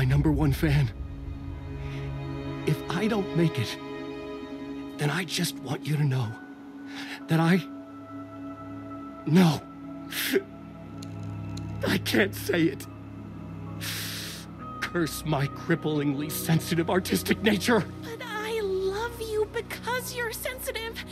my number one fan. If I don't make it, then I just want you to know that I. No. I can't say it. Curse my cripplingly sensitive artistic nature. But I love you because you're sensitive.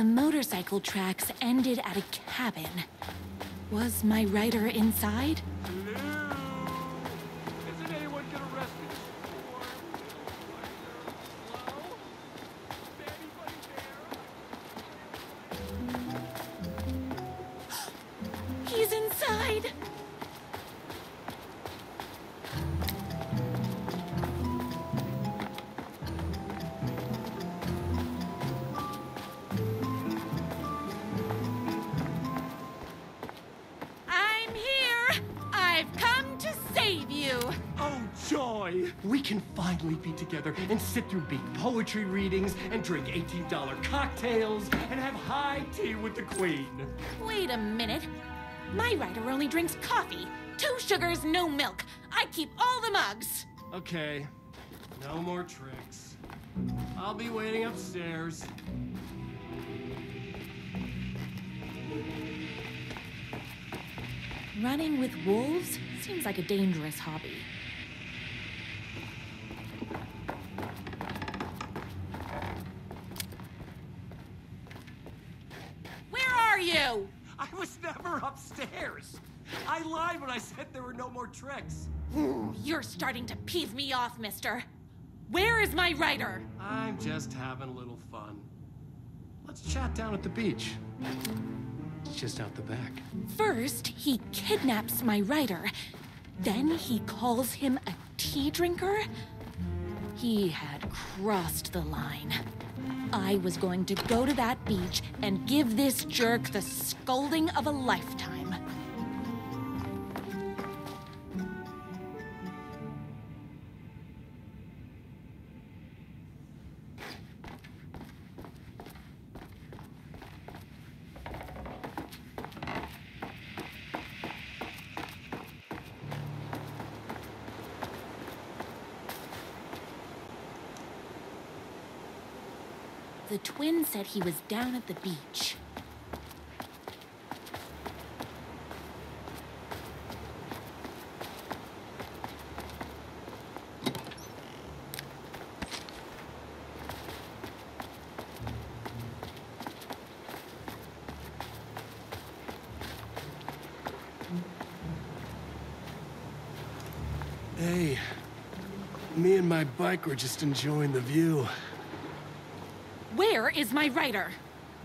The motorcycle tracks ended at a cabin. Was my writer inside? We can finally be together and sit through big poetry readings and drink $18 cocktails and have high tea with the Queen. Wait a minute. My writer only drinks coffee. Two sugars, no milk. I keep all the mugs. Okay, no more tricks. I'll be waiting upstairs. Running with wolves seems like a dangerous hobby. Was never upstairs. I lied when I said there were no more tricks. You're starting to peeve me off, mister. Where is my writer? I'm just having a little fun. Let's chat down at the beach. It's just out the back. First, he kidnaps my writer. Then he calls him a tea drinker. He had crossed the line. I was going to go to that beach and give this jerk the scolding of a lifetime. The twin said he was down at the beach. Hey, me and my bike were just enjoying the view. Where is my writer?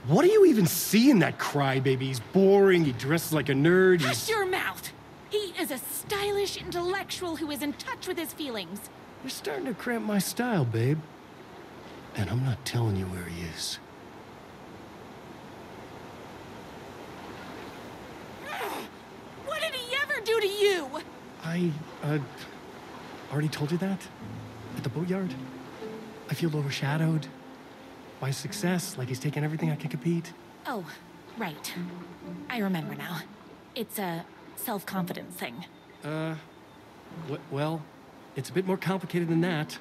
What do you even see in that crybaby? He's boring, he dresses like a nerd, Hush he's... your mouth! He is a stylish intellectual who is in touch with his feelings. You're starting to cramp my style, babe. And I'm not telling you where he is. What did he ever do to you? I, uh, already told you that? At the boatyard? I feel overshadowed by success, like he's taking everything I can compete. Oh, right. I remember now. It's a self confidence thing. Uh, well, it's a bit more complicated than that.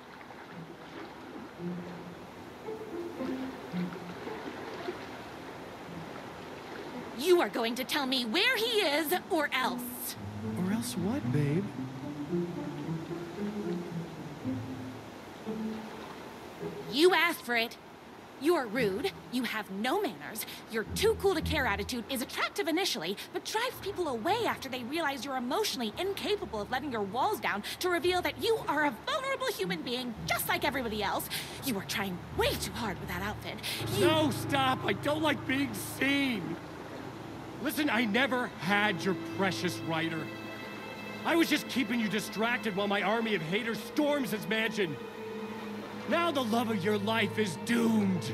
You are going to tell me where he is, or else. Or else what, babe? You asked for it. You're rude, you have no manners, your too cool to care attitude is attractive initially, but drives people away after they realize you're emotionally incapable of letting your walls down to reveal that you are a vulnerable human being just like everybody else. You are trying way too hard with that outfit. You. No, stop! I don't like being seen! Listen, I never had your precious writer. I was just keeping you distracted while my army of haters storms his mansion. Now the love of your life is doomed.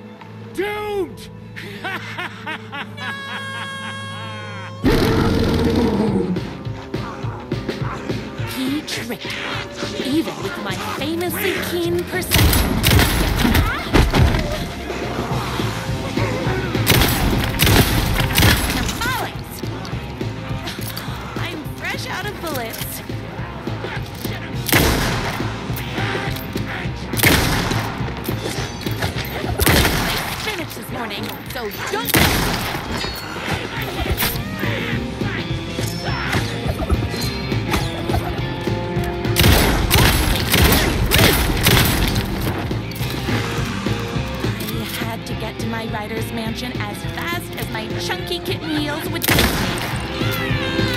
Doomed! He tricked me, even with my famously keen perception. Morning, so don't. I had to get to my writer's mansion as fast as my chunky kitten heels would take me.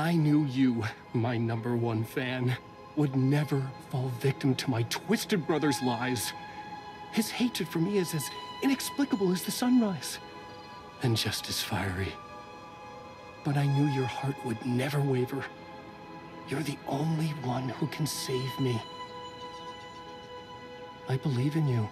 I knew you, my number one fan, would never fall victim to my twisted brother's lies. His hatred for me is as inexplicable as the sunrise, and just as fiery. But I knew your heart would never waver. You're the only one who can save me. I believe in you.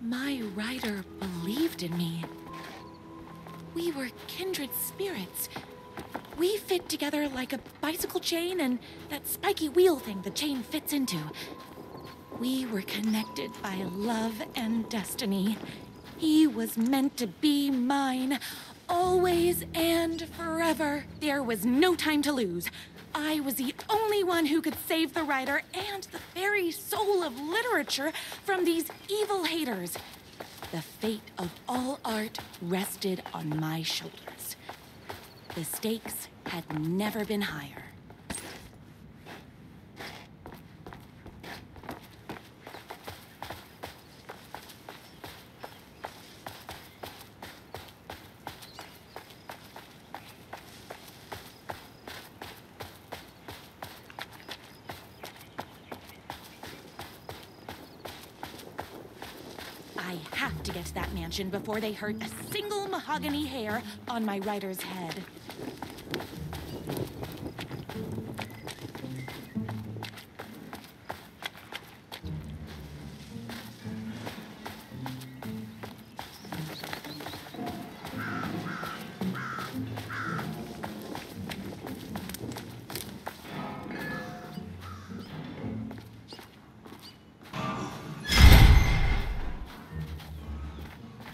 My writer believed in me. We were kindred spirits. We fit together like a bicycle chain and that spiky wheel thing the chain fits into. We were connected by love and destiny. He was meant to be mine, always and forever. There was no time to lose. I was the only one who could save the writer and the very soul of literature from these evil haters. The fate of all art rested on my shoulders. The stakes had never been higher. I have to get to that mansion before they hurt a single mahogany hair on my writer's head.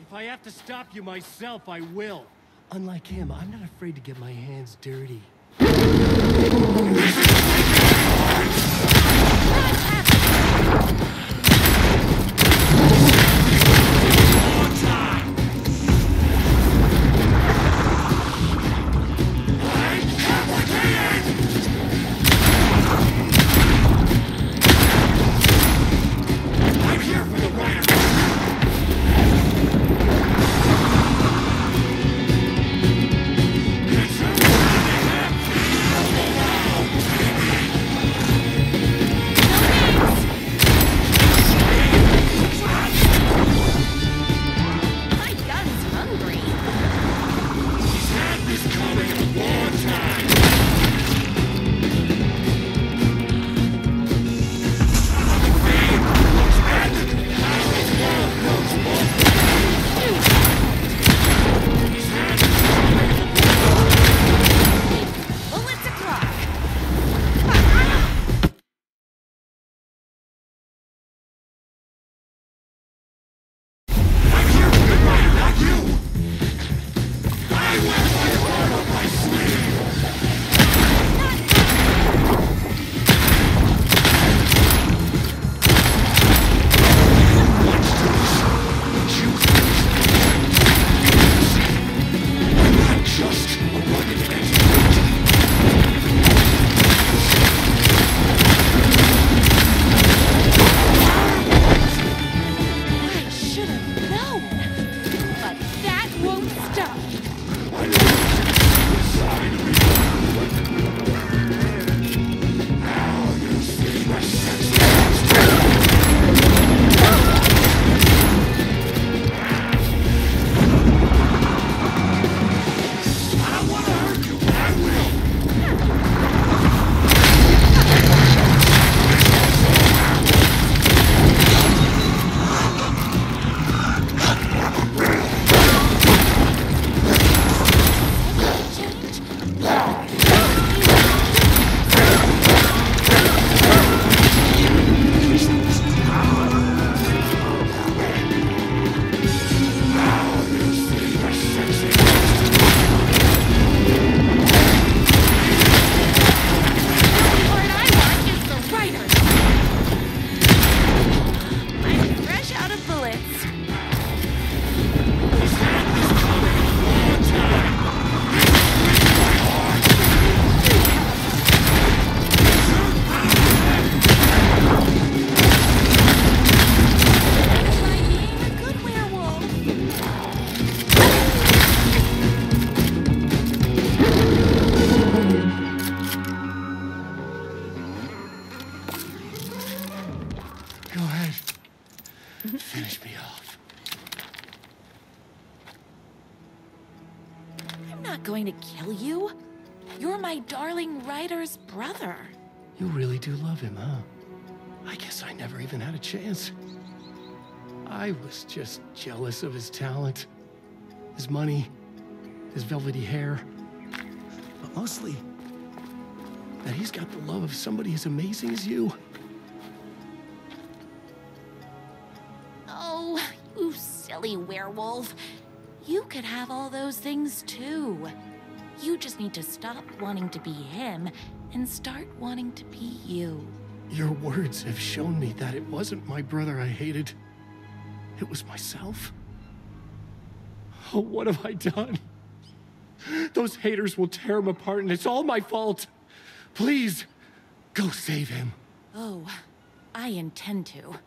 If I have to stop you myself, I will. Unlike him, I'm not afraid to get my hands dirty. Do love him, huh? I guess I never even had a chance. I was just jealous of his talent, his money, his velvety hair. But mostly, that he's got the love of somebody as amazing as you. Oh, you silly werewolf. You could have all those things too. You just need to stop wanting to be him and start wanting to be you. Your words have shown me that it wasn't my brother I hated. It was myself. Oh, what have I done? Those haters will tear him apart, and it's all my fault. Please, go save him. Oh, I intend to.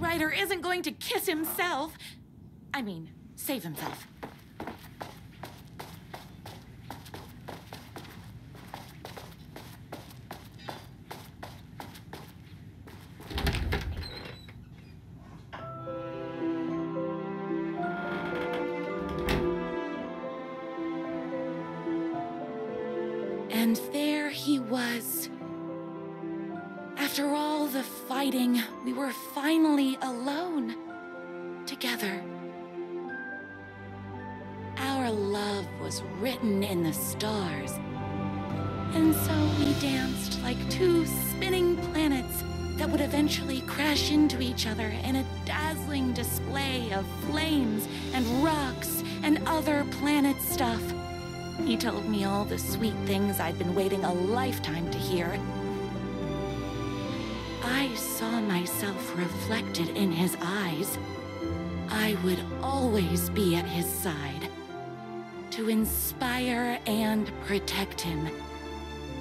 Writer isn't going to kiss himself. I mean, save himself. Would eventually crash into each other in a dazzling display of flames and rocks and other planet stuff. He told me all the sweet things I'd been waiting a lifetime to hear. I saw myself reflected in his eyes. I would always be at his side to inspire and protect him.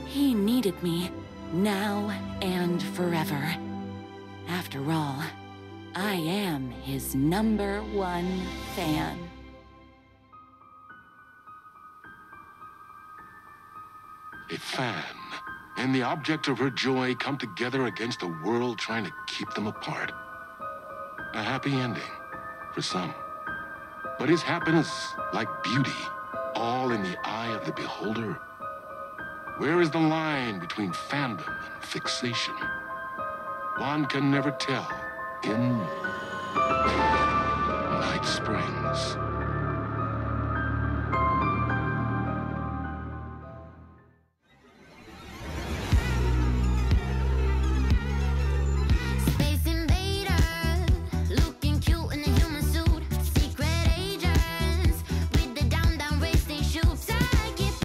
He needed me now and forever. After all, I am his number one fan. A fan and the object of her joy come together against a world trying to keep them apart. A happy ending for some. But is happiness like beauty, all in the eye of the beholder? Where is the line between fandom and fixation? One can never tell in Night Springs.